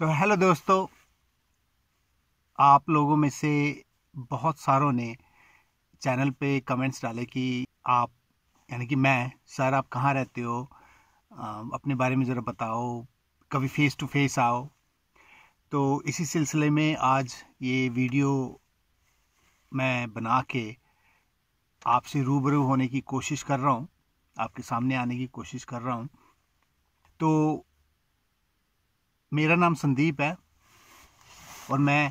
तो हेलो दोस्तों, आप लोगों में से बहुत सारों ने चैनल पे कमेंट्स डाले कि आप, यानी कि मैं, सर आप कहाँ रहते हो? अपने बारे में ज़रा बताओ, कभी फेस टू फेस आओ। तो इसी सिलसिले में आज ये वीडियो मैं बना के आपसे रूबरू होने की कोशिश कर रहा हूँ, आपके सामने आने की कोशिश कर रहा हूँ। तो मेरा नाम संदीप है और मैं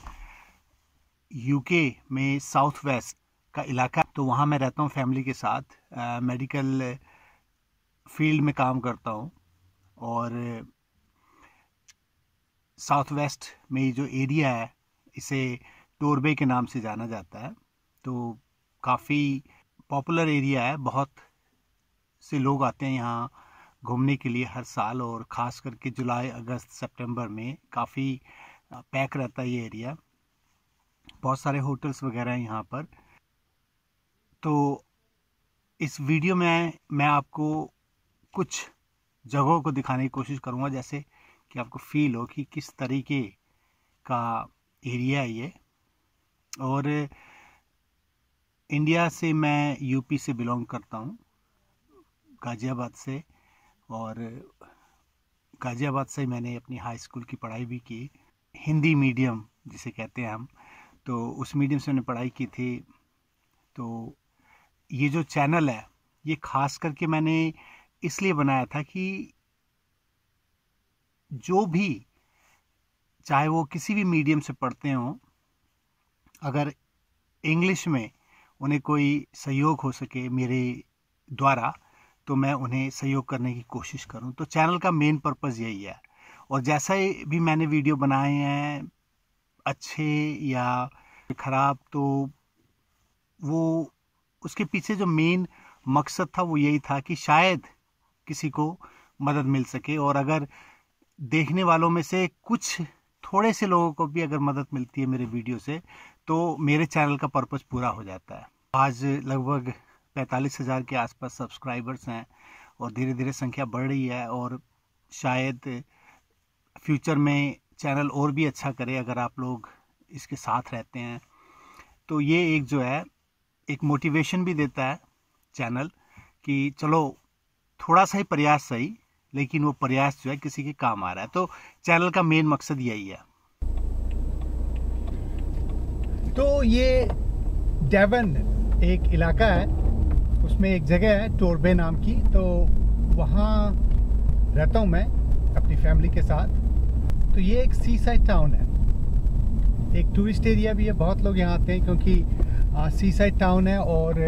यूके में साउथ वेस्ट का इलाका तो वहाँ मैं रहता हूँ फैमिली के साथ। आ, मेडिकल फ़ील्ड में काम करता हूँ और साउथ वेस्ट में जो एरिया है इसे टोरबे के नाम से जाना जाता है। तो काफ़ी पॉपुलर एरिया है। बहुत से लोग आते हैं यहाँ घूमने के लिए हर साल और ख़ास करके जुलाई, अगस्त, सितंबर में काफ़ी पैक रहता है ये एरिया। बहुत सारे होटल्स वगैरह हैं यहाँ पर। तो इस वीडियो में मैं आपको कुछ जगहों को दिखाने की कोशिश करूँगा, जैसे कि आपको फील हो कि किस तरीके का एरिया है ये। और इंडिया से मैं यूपी से बिलोंग करता हूँ, गाज़ियाबाद से। और गाज़ियाबाद से मैंने अपनी हाई स्कूल की पढ़ाई भी की, हिंदी मीडियम जिसे कहते हैं हम। तो उस मीडियम से मैंने पढ़ाई की थी। तो ये जो चैनल है, ये ख़ास करके मैंने इसलिए बनाया था कि जो भी, चाहे वो किसी भी मीडियम से पढ़ते हों, अगर इंग्लिश में उन्हें कोई सहयोग हो सके मेरे द्वारा तो मैं उन्हें सहयोग करने की कोशिश करूँ। तो चैनल का मेन पर्पज़ यही है। और जैसा भी मैंने वीडियो बनाए हैं, अच्छे या ख़राब तो वो, उसके पीछे जो मेन मकसद था वो यही था कि शायद किसी को मदद मिल सके। और अगर देखने वालों में से कुछ थोड़े से लोगों को भी अगर मदद मिलती है मेरे वीडियो से तो मेरे चैनल का पर्पज़ पूरा हो जाता है। आज लगभग पैंतालीस हज़ार के आसपास सब्सक्राइबर्स हैं और धीरे धीरे संख्या बढ़ रही है और शायद फ्यूचर में चैनल और भी अच्छा करे अगर आप लोग इसके साथ रहते हैं। तो ये एक जो है, एक मोटिवेशन भी देता है चैनल कि चलो, थोड़ा सा ही प्रयास सही, लेकिन वो प्रयास जो है किसी के काम आ रहा है। तो चैनल का मेन मकसद यही है। तो ये डेवन एक इलाका है उसमें एक जगह है टोरबे नाम की। तो वहाँ रहता हूँ मैं अपनी फैमिली के साथ। तो ये एक सी साइड टाउन है। एक टूरिस्ट एरिया भी है बहुत लोग यहाँ आते हैं क्योंकि आ, सी साइड टाउन है और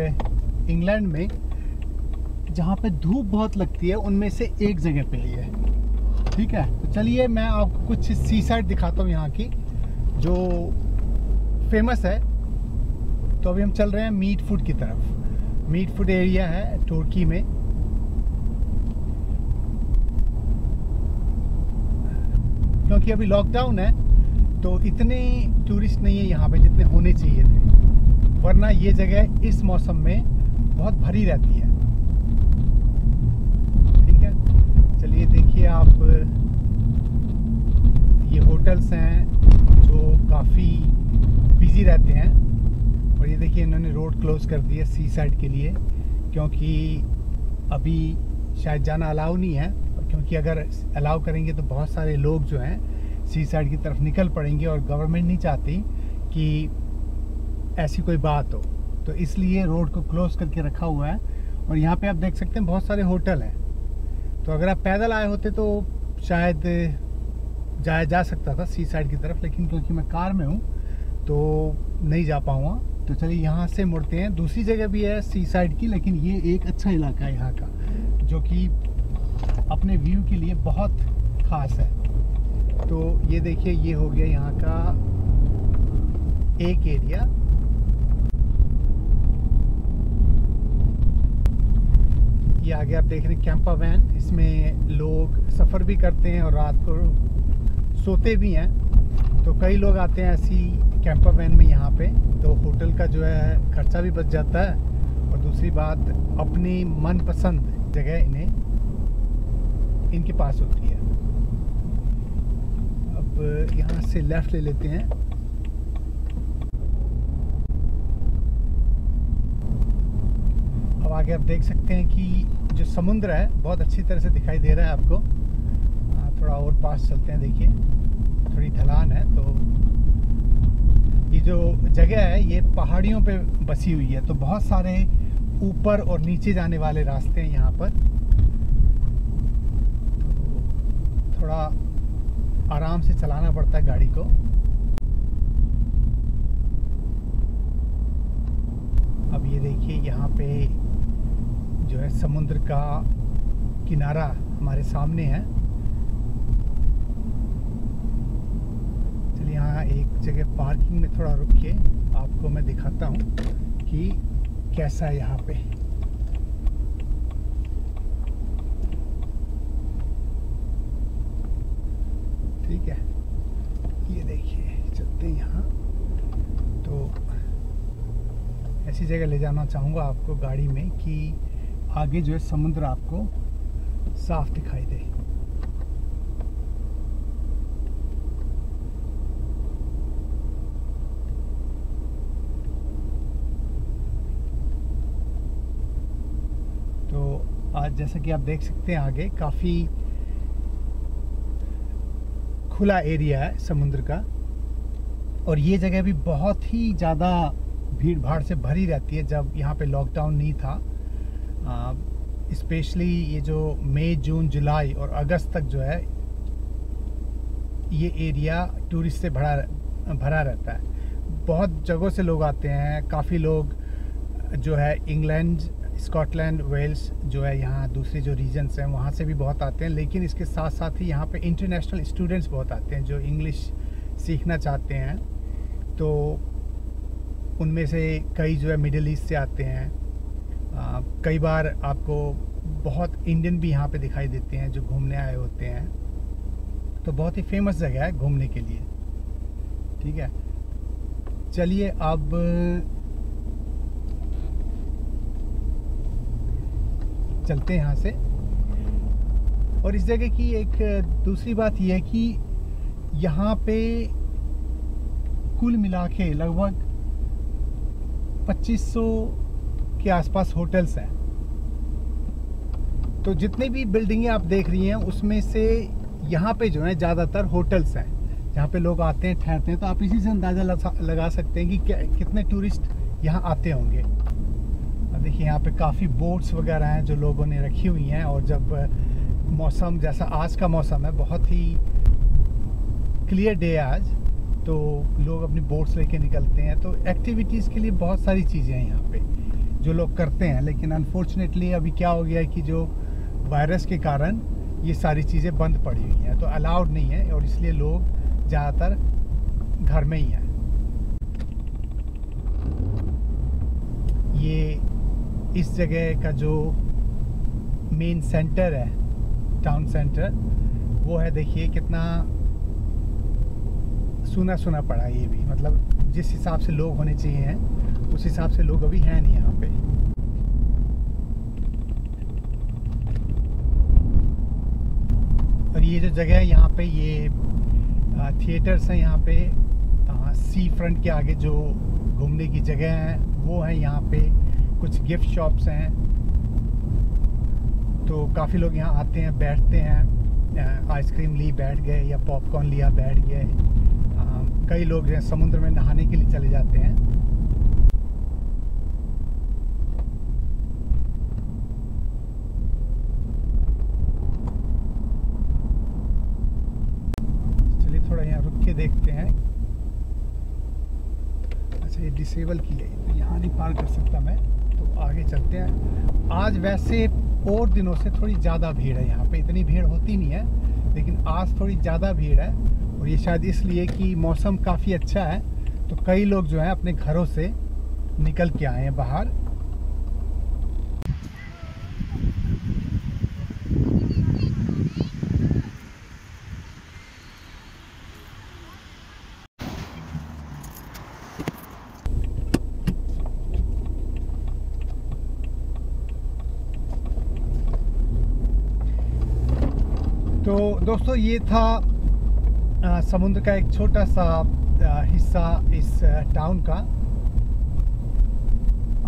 इंग्लैंड में जहाँ पे धूप बहुत लगती है उनमें से एक जगह पे ही है। ठीक है? तो चलिए मैं आपको कुछ सी साइड दिखाता हूँ यहाँ की जो फ़ेमस है। तो अभी हम चल रहे हैं मीट फ़ूड की तरफ़। मीट फ़ूड एरिया है टोरकी में। क्योंकि अभी लॉकडाउन है तो इतने टूरिस्ट नहीं है यहाँ पे जितने होने चाहिए थे। वरना ये जगह इस मौसम में बहुत भरी रहती है। ठीक है? चलिए देखिए आप, ये होटल्स हैं जो काफ़ी बिज़ी रहते हैं। ये देखिए इन्होंने रोड क्लोज़ कर दी है सी साइड के लिए, क्योंकि अभी शायद जाना अलाउ नहीं है, क्योंकि अगर अलाउ करेंगे तो बहुत सारे लोग जो हैं सी साइड की तरफ़ निकल पड़ेंगे और गवर्नमेंट नहीं चाहती कि ऐसी कोई बात हो। तो इसलिए रोड को क्लोज़ करके रखा हुआ है और यहाँ पे आप देख सकते हैं बहुत सारे होटल हैं। तो अगर आप पैदल आए होते तो शायद जाया जा सकता था सी साइड की तरफ़, लेकिन क्योंकि मैं कार में हूँ तो नहीं जा पाऊँगा। तो चलिए यहाँ से मुड़ते हैं। दूसरी जगह भी है सी साइड की, लेकिन ये एक अच्छा इलाका है यहाँ का, जो कि अपने व्यू के लिए बहुत ख़ास है। तो ये देखिए, ये हो गया यहाँ का एक एरिया ये आगे आप देख रहे हैं कैंपा वैन इसमें लोग सफ़र भी करते हैं और रात को सोते भी हैं। तो कई लोग आते हैं ऐसी कैंपा वैन में यहाँ पे तो होटल का जो है, खर्चा भी बच जाता है। और दूसरी बात, अपनी मनपसंद जगह इन्हें, इनके पास होती है। अब यहाँ से लेफ़्ट ले लेते हैं। अब आगे आप देख सकते हैं कि जो समुद्र है, बहुत अच्छी तरह से दिखाई दे रहा है आपको। थोड़ा और पास चलते हैं, देखिए। थोड़ी ढलान है तो ये जो जगह है, ये पहाड़ियों पे बसी हुई है। तो बहुत सारे ऊपर और नीचे जाने वाले रास्ते हैं यहाँ पर। तो थोड़ा आराम से चलाना पड़ता है गाड़ी को। अब ये देखिए, यहाँ पे जो है समुद्र का किनारा हमारे सामने है चलिए यहाँ एक जगह पार्किंग में थोड़ा रुक के आपको मैं दिखाता हूँ कि कैसा है यहाँ पे। ठीक है? ये देखिए, चलते यहाँ। तो ऐसी जगह ले जाना चाहूँगा आपको गाड़ी में कि आगे जो है समुद्र आपको साफ़ दिखाई दे तो आज जैसा कि आप देख सकते हैं आगे, काफ़ी खुला एरिया है समुद्र का। और ये जगह भी बहुत ही ज़्यादा भीड़ भाड़ से भरी रहती है जब यहाँ पे लॉकडाउन नहीं था। स्पेशली ये जो मई, जून, जुलाई और अगस्त तक जो है, ये एरिया टूरिस्ट से भरा भरा रहता है। बहुत जगहों से लोग आते हैं, काफ़ी लोग जो है इंग्लैंड स्कॉटलैंड वेल्स जो है यहाँ दूसरे जो रीजन्स हैं वहाँ से भी बहुत आते हैं लेकिन इसके साथ साथ ही यहाँ पे इंटरनेशनल स्टूडेंट्स बहुत आते हैं जो इंग्लिश सीखना चाहते हैं। तो उनमें से कई जो है मिडिल ईस्ट से आते हैं। आ, कई बार आपको बहुत इंडियन भी यहाँ पे दिखाई देते हैं जो घूमने आए होते हैं। तो बहुत ही फ़ेमस जगह है घूमने के लिए। ठीक है? चलिए अब चलते हैं यहाँ से। और इस जगह की एक दूसरी बात यह है कि यहाँ पे कुल मिला के लगभग 2500 के आसपास होटल्स हैं। तो जितने भी बिल्डिंगें आप देख रही हैं, उसमें से यहाँ पे जो है ज़्यादातर होटल्स हैं। जहाँ पे लोग आते हैं, ठहरते हैं तो आप इसी से अंदाज़ा लगा सकते हैं कि कितने टूरिस्ट यहाँ आते होंगे। देखिए, यहाँ पे काफ़ी बोट्स वगैरह हैं जो लोगों ने रखी हुई हैं और जब मौसम जैसा आज का मौसम है, बहुत ही क्लियर डे आज तो लोग अपनी बोट्स लेके निकलते हैं। तो एक्टिविटीज़ के लिए बहुत सारी चीज़ें हैं यहाँ पे, जो लोग करते हैं, लेकिन अनफॉर्चुनेटली अभी क्या हो गया है कि जो वायरस के कारण ये सारी चीज़ें बंद पड़ी हुई हैं तो अलाउड नहीं है और इसलिए लोग ज़्यादातर घर में ही हैं। ये इस जगह का जो मेन सेंटर है टाउन सेंटर वो है देखिए कितना सुना सुना पड़ा ये भी। मतलब जिस हिसाब से लोग होने चाहिए हैं, उस हिसाब से लोग अभी हैं नहीं यहाँ पे। और ये जो जगह है यहाँ पे, ये थिएटर्स हैं यहाँ पे। सी फ्रंट के आगे जो घूमने की जगह है, वो है यहाँ पे। कुछ गिफ्ट शॉप्स हैं। तो काफ़ी लोग यहाँ आते हैं, बैठते हैं। आइसक्रीम ली, बैठ गए या पॉपकॉर्न लिया, बैठ गए। कई लोग है, समुद्र में नहाने के लिए चले जाते हैं। चलिए थोड़ा यहाँ रुक के देखते हैं। अच्छा ये डिसेबल की है तो यहाँ नहीं पार कर सकता मैं। आगे चलते हैं। आज वैसे और दिनों से थोड़ी ज़्यादा भीड़ है यहाँ पे। इतनी भीड़ होती नहीं है, लेकिन आज थोड़ी ज़्यादा भीड़ है और ये शायद इसलिए कि मौसम काफ़ी अच्छा है। तो कई लोग जो हैं अपने घरों से निकल के आए हैं बाहर तो दोस्तों ये था समुद्र का एक छोटा सा हिस्सा इस टाउन का।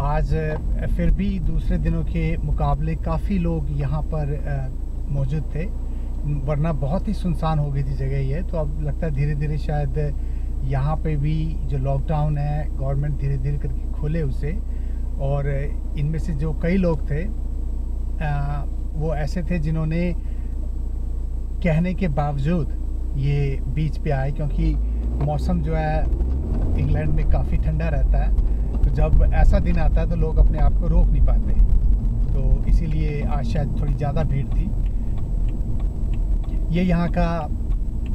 आज फिर भी दूसरे दिनों के मुकाबले काफ़ी लोग यहाँ पर मौजूद थे। वरना बहुत ही सुनसान हो गई थी जगह ये। तो अब लगता है धीरे धीरे शायद यहाँ पे भी जो लॉकडाउन है गवर्नमेंट धीरे धीरे करके खोले उसे। और इनमें से जो कई लोग थे आ, वो ऐसे थे जिन्होंने कहने के बावजूद ये बीच पे आए, क्योंकि मौसम जो है इंग्लैंड में काफ़ी ठंडा रहता है। तो जब ऐसा दिन आता है तो लोग अपने आप को रोक नहीं पाते। तो इसीलिए आज शायद थोड़ी ज़्यादा भीड़ थी। ये यहाँ का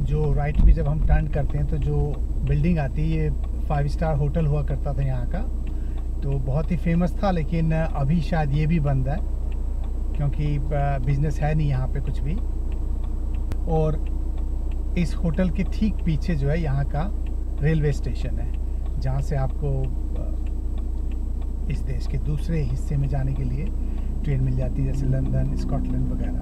जो राइट में जब हम टर्न करते हैं तो जो बिल्डिंग आती है, ये फाइव स्टार होटल हुआ करता था यहाँ का। तो बहुत ही फ़ेमस था, लेकिन अभी शायद ये भी बंद है, क्योंकि बिज़नेस है नहीं यहाँ पे कुछ भी। और इस होटल के ठीक पीछे जो है यहाँ का रेलवे स्टेशन है, जहाँ से आपको इस देश के दूसरे हिस्से में जाने के लिए ट्रेन मिल जाती है, जैसे लंदन, स्कॉटलैंड वगैरह।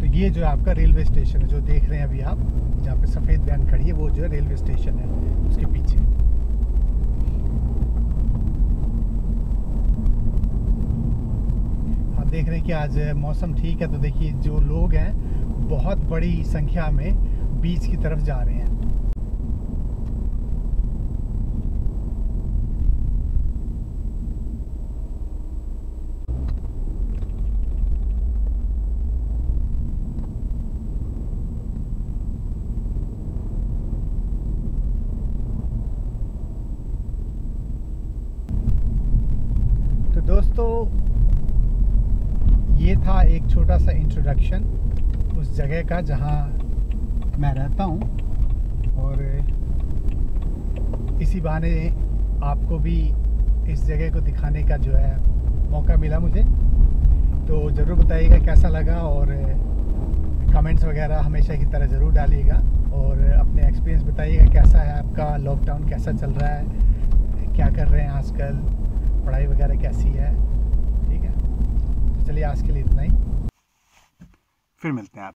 तो ये जो आपका रेलवे स्टेशन है, जो देख रहे हैं अभी आप, जहाँ पे सफ़ेद वैन खड़ी है, वो जो है रेलवे स्टेशन है उसके पीछे आप देख रहे हैं कि आज मौसम ठीक है तो देखिए जो लोग हैं, बहुत बड़ी संख्या में बीच की तरफ़ जा रहे हैं तो दोस्तों ये था एक छोटा सा इंट्रोडक्शन उस जगह का जहाँ मैं रहता हूँ। और इसी बहाने आपको भी इस जगह को दिखाने का जो है मौका मिला मुझे। तो ज़रूर बताइएगा कैसा लगा और कमेंट्स वगैरह हमेशा की तरह ज़रूर डालिएगा। और अपने एक्सपीरियंस बताइएगा कैसा है आपका लॉकडाउन कैसा चल रहा है, क्या कर रहे हैं आजकल, पढ़ाई वगैरह कैसी है? ठीक है? तो चलिए आज के लिए इतना ही। फिर मिलते हैं आप